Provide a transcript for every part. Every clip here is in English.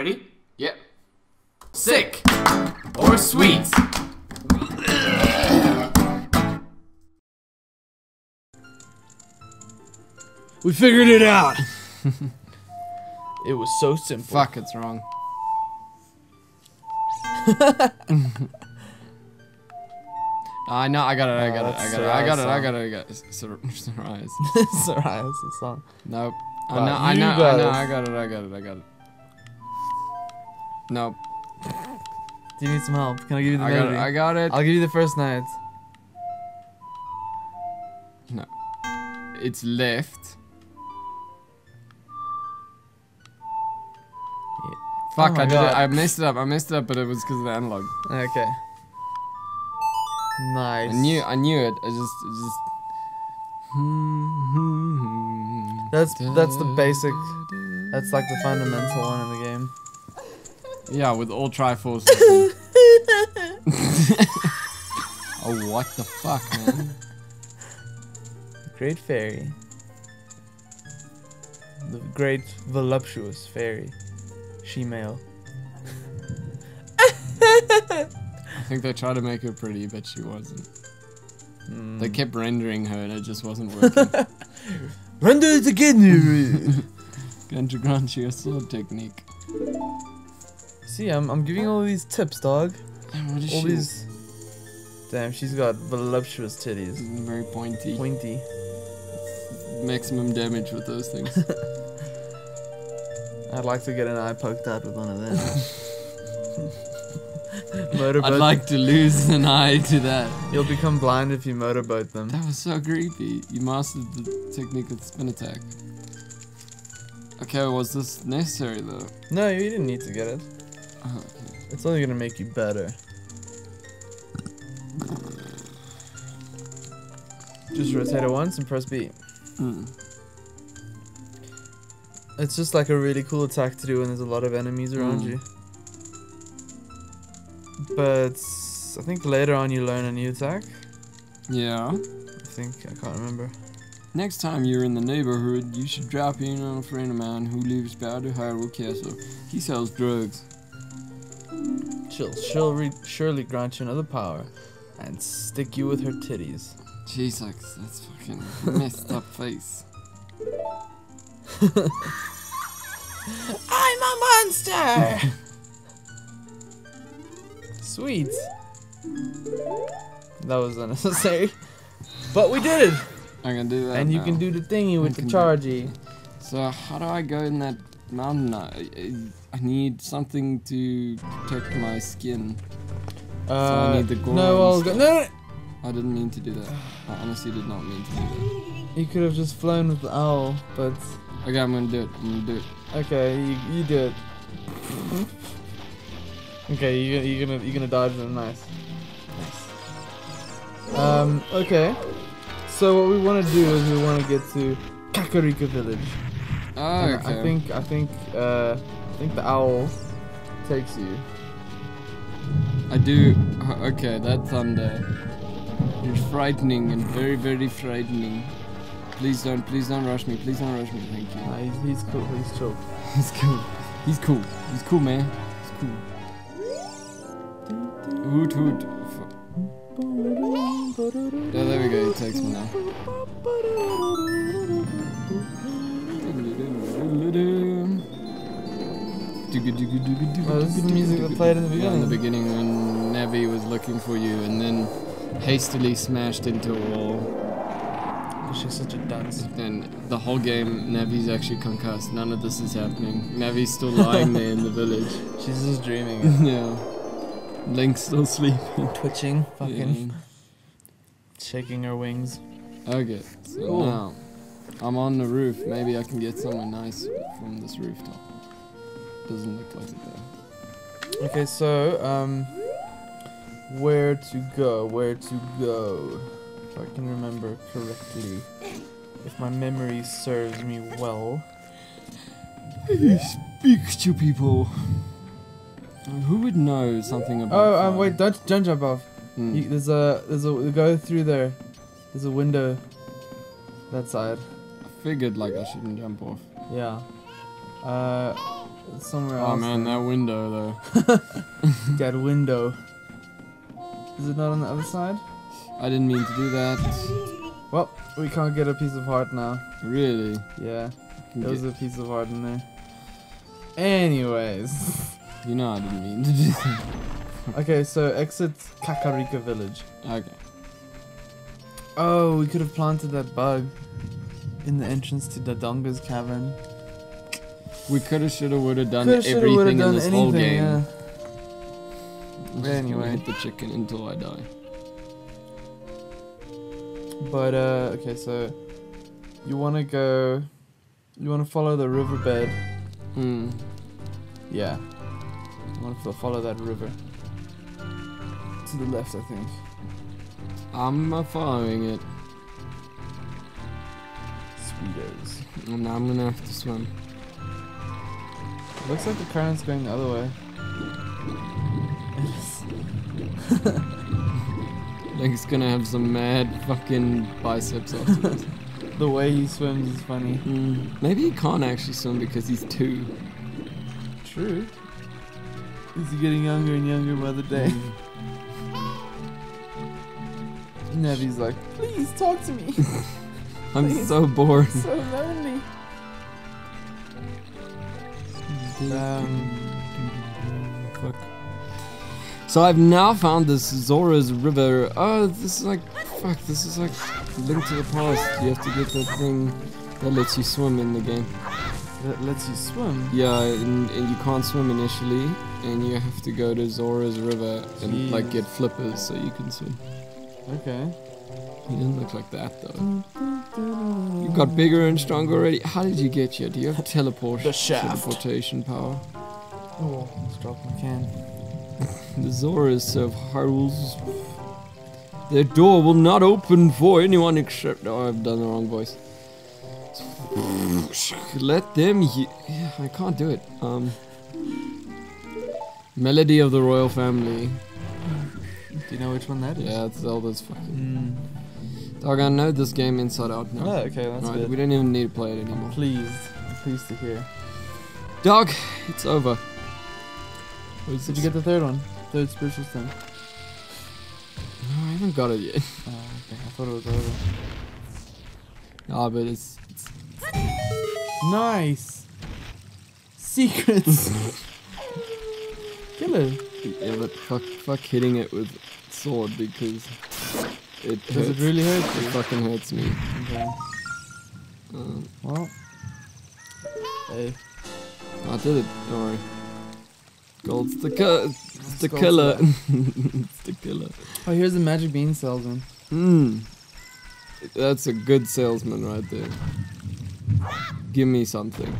Ready? Yep. Sick or sweet. We figured it out. it was so simple. Fuck, it's wrong. Ah, I know, I got it, I got it, I got it, I got it, I got it, I got it. Sur- Surprise. The song. Nope. I know, I know, I know. I got it, I got it, I got it. Nope. Do you need some help? Can I give you the I got melody? it, I got it. I'll give you the first night. No. It's left. Fuck, Oh I did God. it. I messed it up. I messed it up, but it was because of the analog. Okay. Nice. I knew, I knew it. I just, it just. Hmm, hmm, hmm, that's that's the basic. That's like the fundamental one in the game. Yeah, with all Triforces. oh, what the fuck, man? Great fairy. The great voluptuous fairy. She-male. I think they tried to make her pretty, but she wasn't. Mm. They kept rendering her, and it just wasn't working. Render it again. Going to grant you a sword technique. See, I'm I'm giving all these tips, dog. What is All she? these. Damn, she's got voluptuous titties. Mm, very pointy. Pointy. Maximum damage with those things. I'd like to get an eye poked out with one of them. motorboat. I'd like to lose an eye to that. You'll become blind if you motorboat them. That was so creepy. You mastered the technique of spin attack. Okay, was this necessary though? No, you didn't need to get it. Okay. It's only gonna make you better. Just rotate it once and press B. Hmm. It's just like a really cool attack to do when there's a lot of enemies around Mm. you. But I think later on you learn a new attack. Yeah. I think I can't remember. Next time you're in the neighborhood, you should drop in on a friend of mine who lives by the Hyrule Castle. He sells drugs. She'll she'll re- surely grant you another power, and stick you with her titties. Jesus, that's fucking messed up face. I'm a monster. Sweet. That was unnecessary, but we did it, I can do that. and you now. can do the thingy with the chargy. So how do I go in that mountain? I, I- I need something to protect my skin. Uh, need the no, I'll go. No, no, I didn't mean to do that. I honestly did not mean to do that. you could have just flown with the owl, but Okay, I'm gonna do it. I'm gonna do it. okay, you, you do it. okay, you you're gonna you're gonna dodge them. Nice. Nice. Um. Okay. So what we want to do is we want to get to Kakariko Village. Oh, okay. I think I think uh I think the owl takes you. I do. uh, Okay, that thunder is frightening and very, very frightening. Please don't, please don't rush me. Please don't rush me. Thank you. Nah, he's, he's cool. He's chill. He's cool. He's cool. He's cool, man. He's cool. Hoot hoot. Yeah, there we go. He takes me now. Oh, this is the music that played in the Yeah, in the beginning. beginning when Navi was looking for you and then hastily smashed into a wall. She's such a dunce. And the whole game, Navi's actually concussed. None of this is happening. Navi's still lying there in the village. She's just dreaming. yeah. Link's still sleeping. Twitching, fucking shaking her wings. Okay, so Cool. now I'm on the roof. Maybe I can get somewhere nice from this rooftop. Doesn't look like it though. Okay, so um, where to go? Where to go? If I can remember correctly, if my memory serves me well. You Speak to people. Who would know something about? Oh, um, wait! Don't don't jump off. Hmm. You, there's a there's a go through there. There's a window. That side. Figured like I shouldn't jump off. Yeah. Uh, somewhere Oh else. man, then. that window though. that window. Is it not on the other side? I didn't mean to do that. Well, we can't get a piece of heart now. Really? Yeah, there was a piece of heart in there. Anyways. You know I didn't mean to do that. okay, so exit Kakariko village. Okay. Oh, we could have planted that bug in the entrance to Dodongo's cavern. We coulda, shoulda, woulda done Coulda, shoulda, woulda everything done in this whole game. yeah. I'm just gonna Anyway. hit the chicken until I die. But uh, okay, so you want to go, you want to follow the riverbed. Hmm. Yeah, you want to follow that river to the left, I think. I'm uh, following it. Sweetos. And now I'm gonna have to swim. Looks like the current's going the other way. Like he's gonna have some mad fucking biceps afterwards. the way he swims is funny. mm. Maybe he can't actually swim because he's two. True. Is he getting younger and younger by the day? Navi's like, please talk to me. I'm Please. so bored. so lonely. Um, Fuck. So I've now found this Zora's River. Oh, this is like, fuck, this is like Link to the Past. You have to get that thing that lets you swim in the game. that lets you swim. Yeah, and, and you can't swim initially, and you have to go to Zora's River and like get flippers so you can swim. Okay. He didn't look like that though. You got bigger and stronger already. How did you get here? Do you have teleport The shaft. teleportation power? Oh, dropped my can. The Zoras of Hyrule's. Their door will not open for anyone except. Oh, I've done the wrong voice. Let them. Yeah, I can't do it. Um. Melody of the Royal Family. Do you know which one that is? Yeah, it's Zelda's fucking. Mm. Dog, I know this game inside out now. Oh, okay, that's Right, good. we don't even need to play it anymore. Pleased. I'm pleased to hear. Dog, it's over. What is Did you get the third one? Third spiritual stone. No, I haven't got it yet. Oh, okay. I thought it was over. Ah, but it's. Nice. Secrets. Kill it. Yeah, but fuck, fuck hitting it with sword because it Does hurts. it really hurt It you? fucking hurts me. Okay. Um, Well. Hey. I did it. Don't worry. Gold's the it's the Gold's killer. it's the killer. Oh, here's the magic bean salesman. Hmm. That's a good salesman right there. Give me something.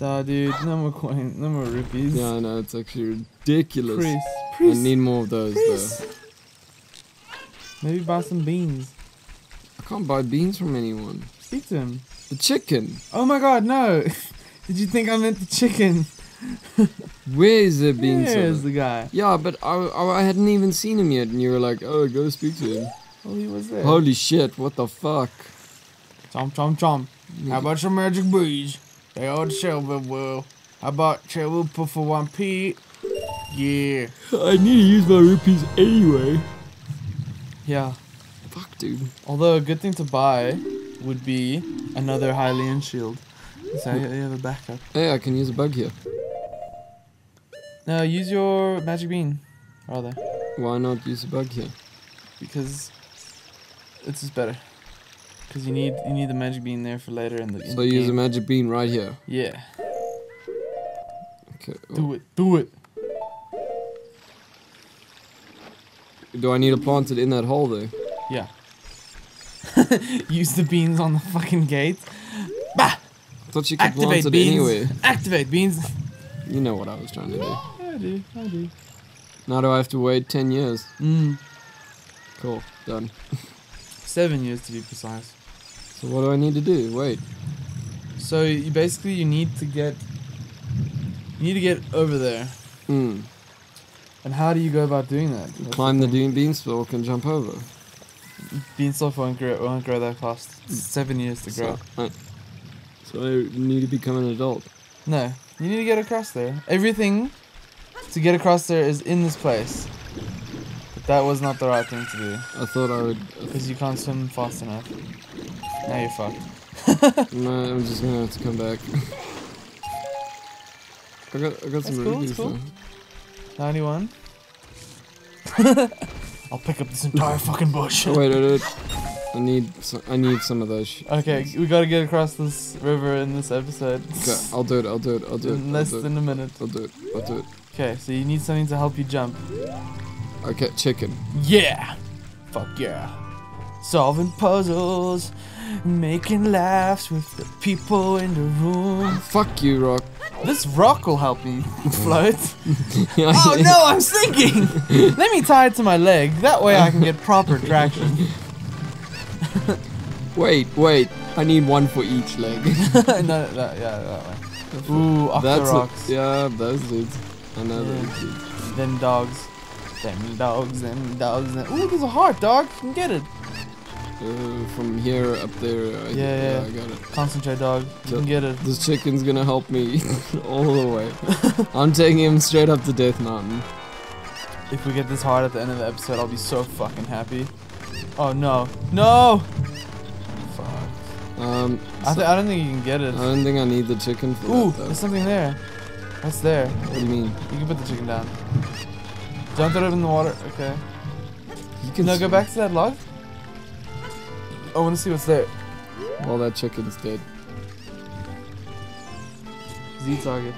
Nah, dude. No more coins. No more rupees. Yeah, I know it's actually ridiculous. Priest. I need more of those Priest. though. Maybe buy some beans. I can't buy beans from anyone. Speak to him. The chicken. Oh my god, no. Did you think I meant the chicken? Where is the bean There's seller? the guy. Yeah, but I, I, I hadn't even seen him yet, and you were like, "Oh, go speak to him." Oh, he was there. Holy shit! What the fuck? Chomp, chomp, chomp. How about some magic bees? They all sell very well. How about chalupa for one p? Yeah. I need to use my rupees anyway. Yeah. Fuck, dude. Although a good thing to buy would be another Hylian shield. So you have a backup. Hey, I can use a bug here. No, use your magic bean, rather, Why not use a bug here? because it's just better. Because you need you need the magic bean there for later in the. In So the use a magic bean right here. Yeah. Okay. Do it. Do it. Do I need to plant it in that hole there? Yeah. use the beans on the fucking gate. Bah! I thought you could plant Activate it beans. anywhere. Activate beans. You know what I was trying to do. Yeah, I do. I do. Now do I have to wait 10 years? Mm. Cool. Done. Seven years to be precise. So what do I need to do? Wait. So you basically you need to get you need to get over there. Hmm. And how do you go about doing that? That's Climb the bean beanstalk and jump over. beanstalk won't grow won't grow that fast. It's seven years to grow. Uh, so, I, so I need to become an adult. No, you need to get across there. Everything to get across there is in this place. But that was not the right thing to do. I thought I would. Uh, because you can't swim fast enough. Now you're fucked. No, I'm just gonna have to come back. I got, I got some cool, cool. Though. 91. I'll pick up this entire fucking bush. Oh, wait, wait, wait. I need, some, I need some of those. sh- Okay, we gotta get across this river in this episode. Okay, I'll do it. I'll do it. I'll do it. in I'll less do it. than a minute. I'll do it. I'll do it. Okay, so you need something to help you jump. Okay, chicken. Yeah! Fuck yeah. Solving puzzles, making laughs with the people in the room. Fuck you, Rock. This rock will help me float. Oh no, I'm sinking! Let me tie it to my leg. That way I can get proper traction. Wait, wait. I need one for each leg. no, no, no, yeah, that way. Ooh, off the That's rocks. it. Yeah, those dudes. I know Yeah. those dudes. Them dogs. Them dogs, them dogs. Them. Ooh, there's a heart, dog. You can get it. Uh, from here up there. I, Yeah, yeah. I got it. Concentrate, dog. You can get it. This chicken's gonna help me all the way. I'm taking him straight up to Death Mountain. If we get this hard at the end of the episode, I'll be so fucking happy. Oh no. No! Fuck. Um, I, so- I don't think you can get it. I don't think I need the chicken for Ooh, that there's something there. What's there? What do you mean? You can put the chicken down. Don't throw it in the water. Okay. You can No, go back to that log. I want to see what's there. Well, that chicken's dead. Z target.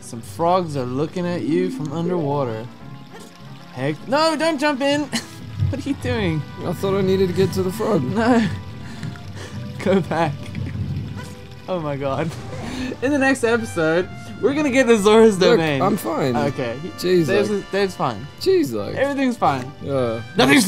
Some frogs are looking at you from underwater. Heck, no! Don't jump in. what are you doing? I thought I needed to get to the frog. No. Go back. Oh my god. In the next episode, we're gonna get the Zora's Look, domain. I'm fine. okay. Jeez, Dave's, like, Dave's fine. jeez, like, Everything's fine. yeah. Nothing's